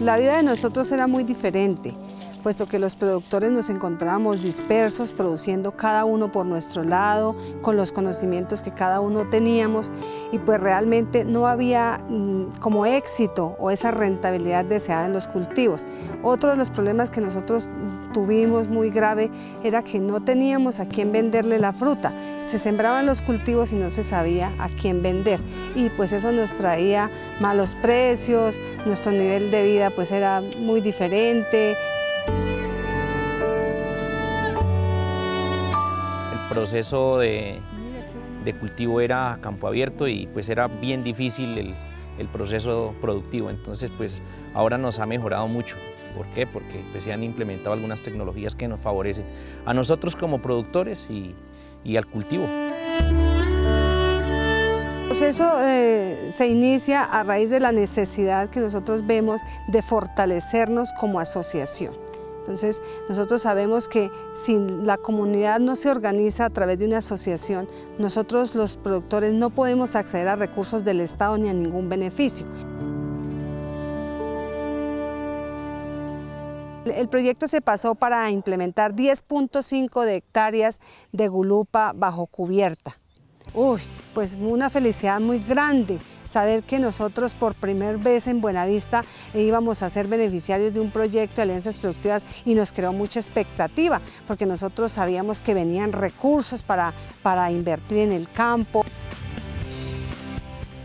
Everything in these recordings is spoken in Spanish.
La vida de nosotros era muy diferente puesto que los productores nos encontrábamos dispersos, produciendo cada uno por nuestro lado, con los conocimientos que cada uno teníamos, y pues realmente no había mm, como éxito o esa rentabilidad deseada en los cultivos. Otro de los problemas que nosotros tuvimos muy grave era que no teníamos a quién venderle la fruta. Se sembraban los cultivos y no se sabía a quién vender, y pues eso nos traía malos precios, nuestro nivel de vida pues era muy diferente. Proceso de, cultivo era campo abierto y pues era bien difícil el, proceso productivo. Entonces pues ahora nos ha mejorado mucho. ¿Por qué? Porque pues, se han implementado algunas tecnologías que nos favorecen a nosotros como productores y, al cultivo. El proceso eh, se inicia a raíz de la necesidad que nosotros vemos de fortalecernos como asociación. Entonces, nosotros sabemos que si la comunidad no se organiza a través de una asociación, nosotros los productores no podemos acceder a recursos del Estado ni a ningún beneficio. El proyecto se pasó para implementar 10.5 de hectáreas de gulupa bajo cubierta. Uy, pues una felicidad muy grande saber que nosotros por primera vez en Buenavista íbamos a ser beneficiarios de un proyecto de alianzas productivas y nos creó mucha expectativa porque nosotros sabíamos que venían recursos para, para invertir en el campo.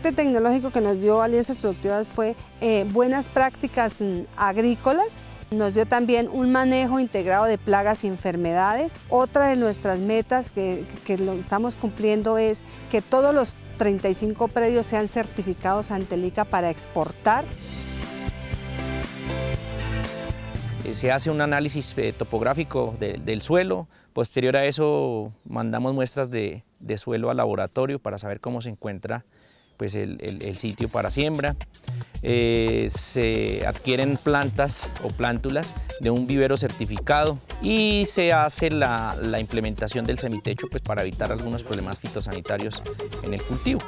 El tecnológico que nos dio Alianzas Productivas fue eh, buenas prácticas mm, agrícolas, nos dio también un manejo integrado de plagas y enfermedades. Otra de nuestras metas que, lo estamos cumpliendo es que todos los 35 predios sean certificados ante el para exportar. Eh, se hace un análisis eh, topográfico del suelo, posterior a eso mandamos muestras de, de, suelo al laboratorio para saber cómo se encuentra pues, el, el sitio para siembra. Eh, se adquieren plantas o plántulas de un vivero certificado y se hace la, implementación del semitecho pues, para evitar algunos problemas fitosanitarios en el cultivo.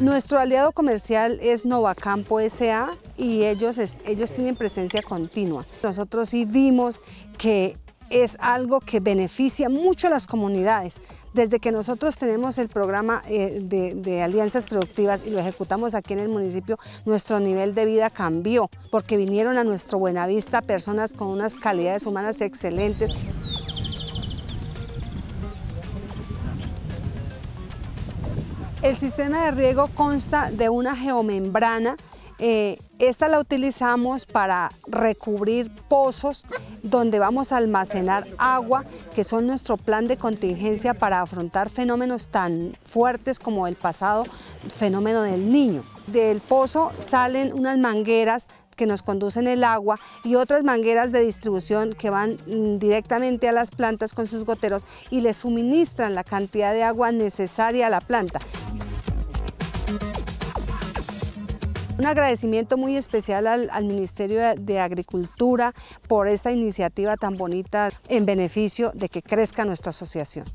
Nuestro aliado comercial es Novacampo S.A. y ellos, ellos tienen presencia continua. Nosotros sí vimos que es algo que beneficia mucho a las comunidades. Desde que nosotros tenemos el programa eh, de, alianzas productivas y lo ejecutamos aquí en el municipio, nuestro nivel de vida cambió, porque vinieron a nuestro Buenavista personas con unas calidades humanas excelentes. El sistema de riego consta de una geomembrana eh, esta la utilizamos para recubrir pozos donde vamos a almacenar agua, que son nuestro plan de contingencia para afrontar fenómenos tan fuertes como el pasado fenómeno del niño. Del pozo salen unas mangueras que nos conducen el agua y otras mangueras de distribución que van directamente a las plantas con sus goteros y le suministran la cantidad de agua necesaria a la planta. Un agradecimiento muy especial al, Ministerio de Agricultura por esta iniciativa tan bonita en beneficio de que crezca nuestra asociación.